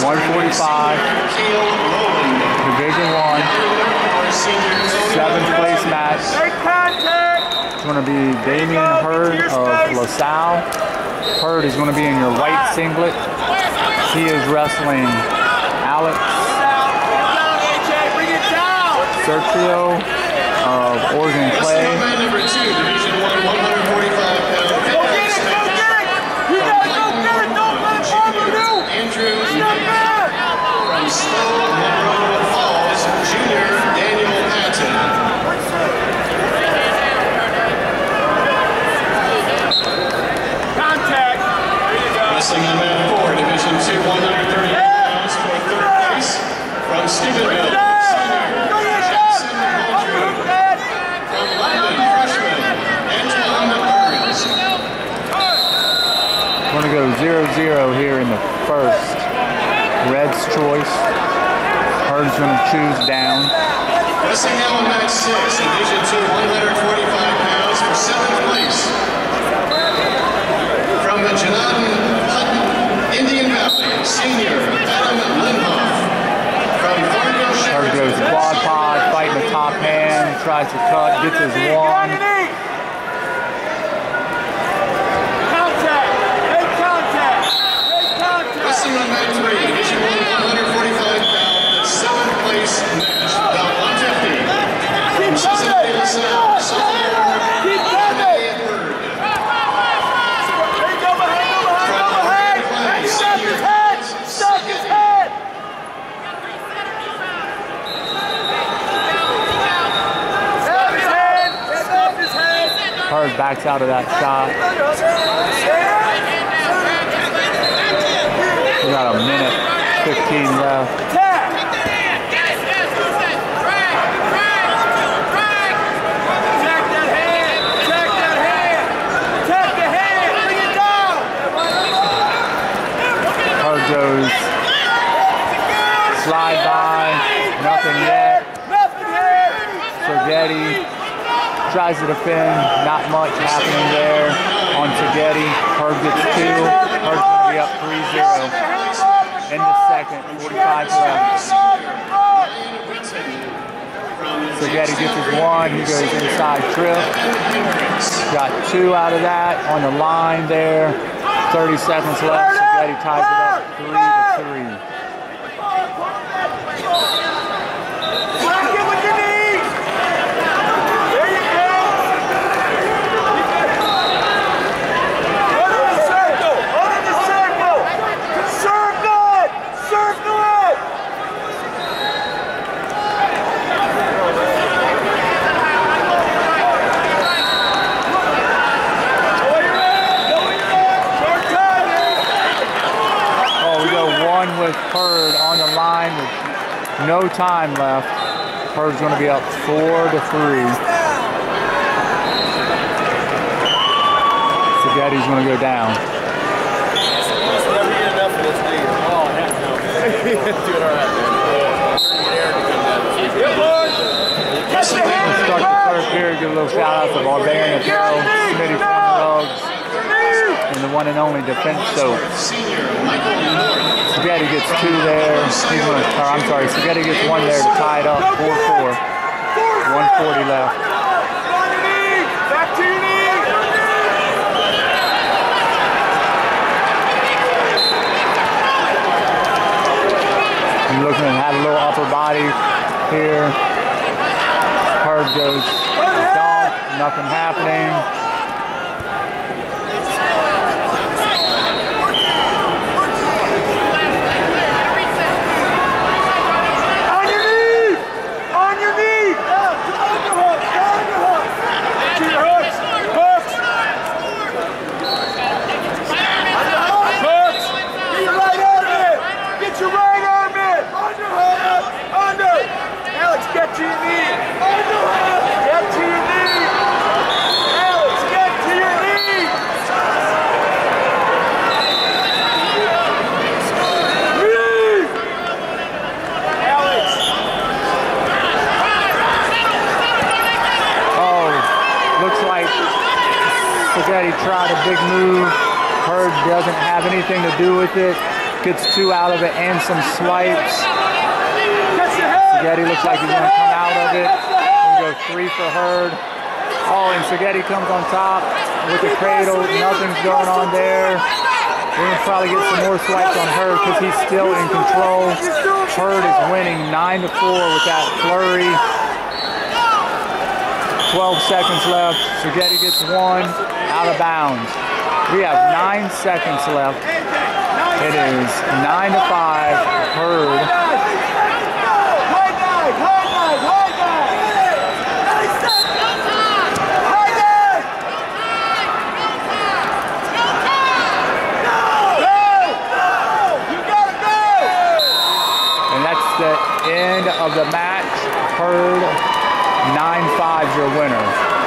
145, Division One, seventh place match. It's going to be Damian Heard of LaSalle. Heard is going to be in your white singlet. He is wrestling Alex Szigeti of Oregon Clay. Wrestling on mat four, Division Two, 130 pounds for third place from Stephenville. Senior Jackson Muldrew. From London, freshman Antoine Burns. We're going to go 0-0 here in the first. Red's choice. Heard's going to choose down. Now on six, Division Two, 145 pounds for seventh place. From the Janaden Hutton, Indian Valley, senior Adam Linhoff. From Thornville Heard goes quad pod, fighting the top hand, tries to cut, gets his one. Wrestling on mat three, Division One, 145 pound, seventh place match, about 150. From Cincinnati, LaSalle, sophomore Renee Bird. Heard backs out of that shot. We got a minute 15 left. Goes slide by, nothing yet. Szigeti tries to defend, not much happening there on Szigeti. Heard gets two. Heard's going to be up 3-0 in the second, 45 left. Szigeti gets his one, he goes inside trip. Got two out of that on the line there. 30 seconds left. Szigeti ties it up three to three. Oh, we go one with Heard on the line with no time left. Heard's going to be up four to three. Szigeti's going to go down. Let's start the first period. Give a little shout out to Barbarian Apparel, Smitty Corner Dogs, and the one and only Defense senior Szigeti gets two there. He's gonna, or I'm sorry, Szigeti gets one there to tie it up, 4-4. 140 left. Back to your knee! I'm looking at have a little upper body here. Heard goes dunk, nothing happening. On your knee! On your knee! Underhook! Underhook! To your hooks! Hooks! Hooks! Get your right arm in! Get your right arm in! Underhook! Under! Alex, get to your knee! Underhook! Get to your knee! Alex, get to your knee! Knee! Alex! Oh, looks like Szigeti tried a big move. Heard doesn't have anything to do with it. gets two out of it and some swipes. Szigeti looks like he's gonna come out of it. Gonna go three for Heard. Oh, and Szigeti comes on top with the cradle. Nothing's going on there. We're gonna probably get some more swipes on Heard because he's still in control. Heard is winning nine to four with that flurry. 12 seconds left. Szigeti gets one out of bounds. We have nine seconds left. It is nine to five. Heard. And that's the end of the match. Heard Nine five, your winner.